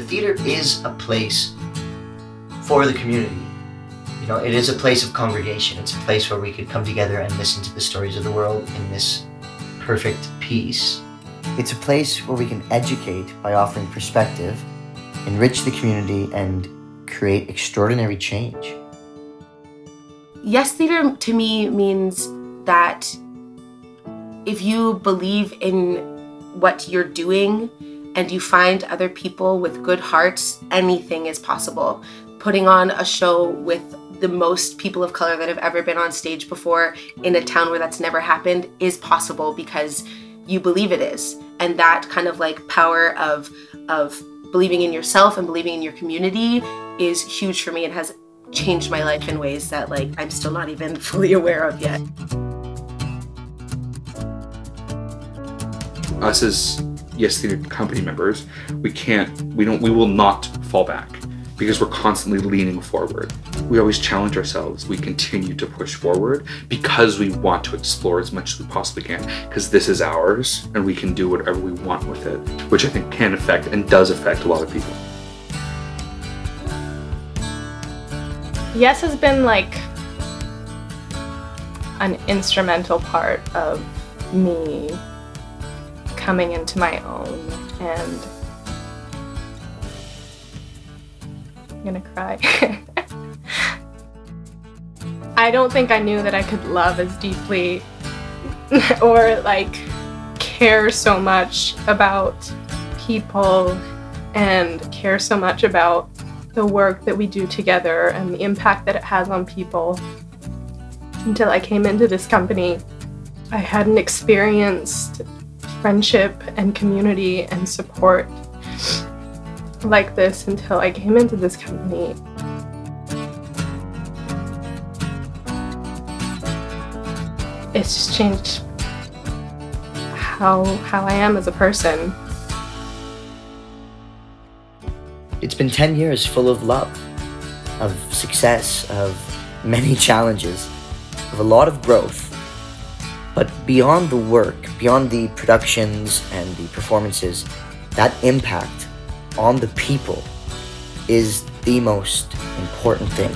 theater is a place for the community. You know, it is a place of congregation. It's a place where we could come together and listen to the stories of the world in this perfect peace. It's a place where we can educate by offering perspective, enrich the community, and create extraordinary change. Yes Theatre to me means that if you believe in what you're doing and you find other people with good hearts, anything is possible. Putting on a show with the most people of color that have ever been on stage before in a town where that's never happened is possible because you believe it is. And that kind of like power of of believing in yourself and believing in your community is huge for me and has changed my life in ways that like I'm still not even fully aware of yet. Us as Yes Theatre company members, we can't, we don't, we will not fall back because we're constantly leaning forward. We always challenge ourselves. We continue to push forward because we want to explore as much as we possibly can because this is ours and we can do whatever we want with it, which I think can affect and does affect a lot of people. Yes has been like an instrumental part of me coming into my own and I'm gonna cry. I don't think I knew that I could love as deeply or like care so much about people and care so much about the work that we do together and the impact that it has on people until I came into this company. I hadn't experienced friendship and community and support like this until I came into this company. It's just changed how how I am as a person. It's been 10 years full of love, of success, of many challenges, of a lot of growth. But beyond the work, beyond the productions and the performances, that impact on the people is the most important thing.